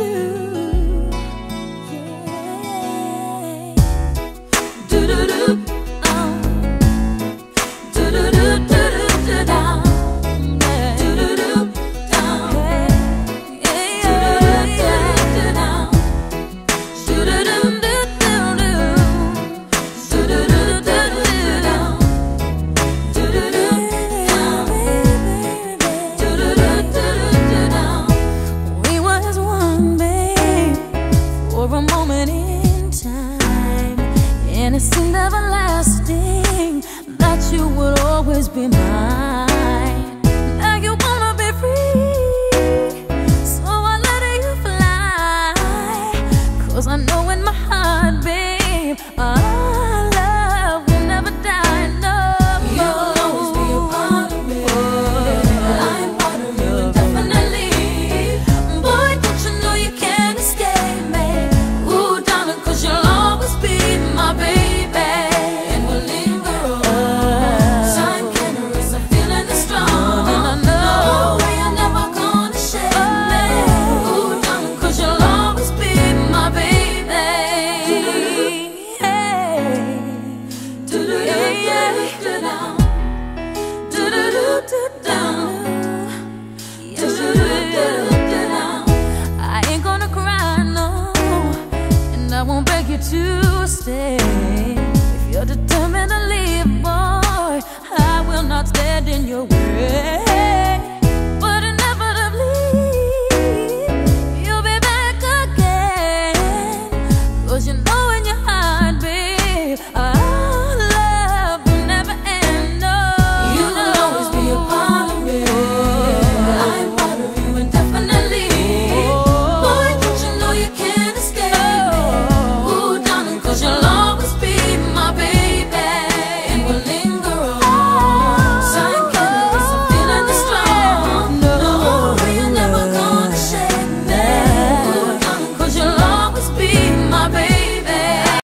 do. And it seemed everlasting that you would always be mine. stay. If you're determined to leave, boy, I will not stand in your way.